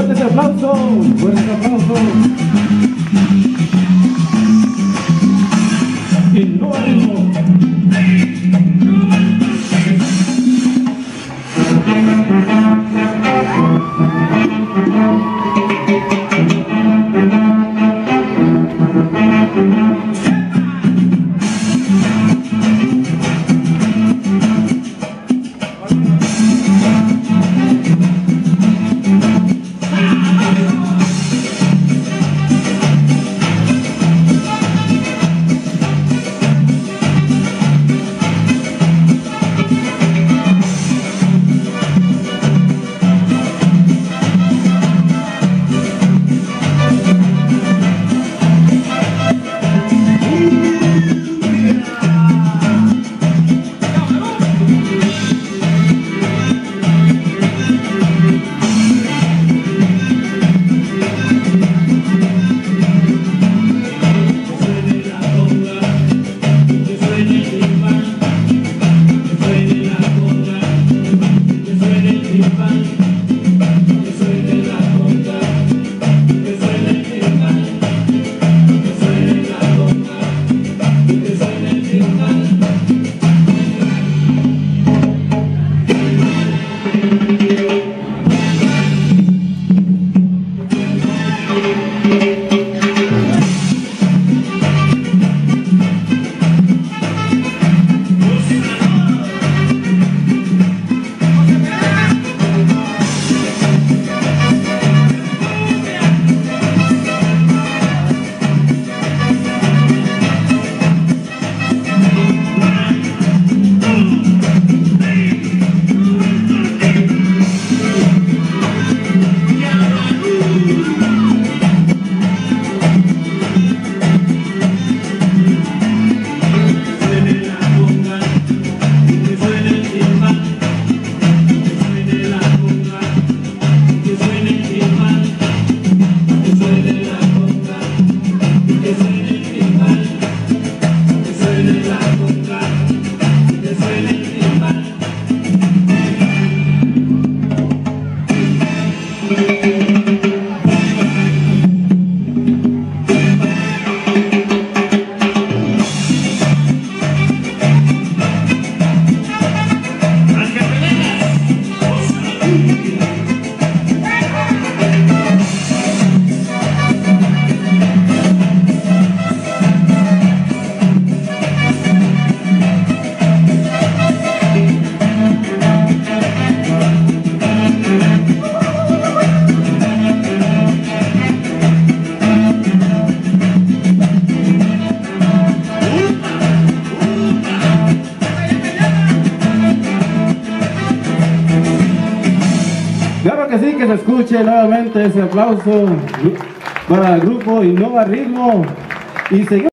aplauso. Innova Ritmo. Claro que sí, que se escuche nuevamente ese aplauso para el grupo Innova Ritmo. Y seguimos.